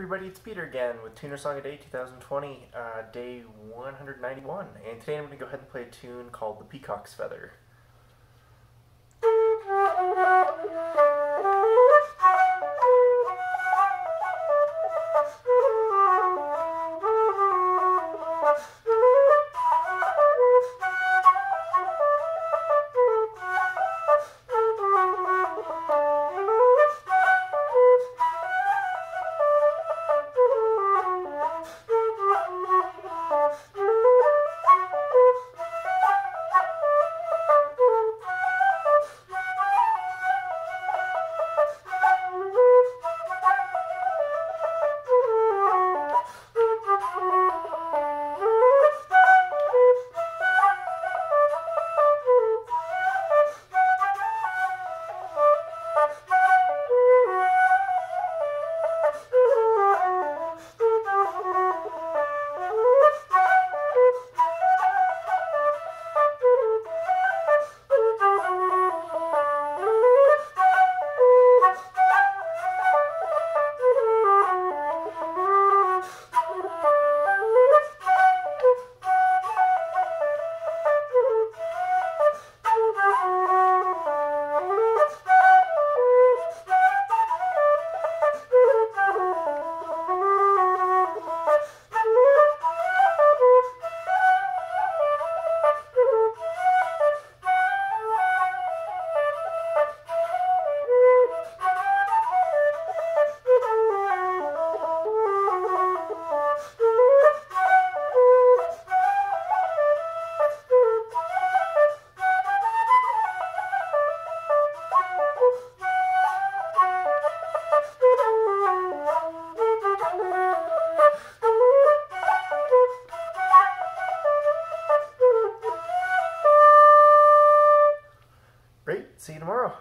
everybody, it's Peter again with Tune or Song a Day 2020, uh, day 191. And today I'm going to go ahead and play a tune called The Peacock's Feather. See you tomorrow.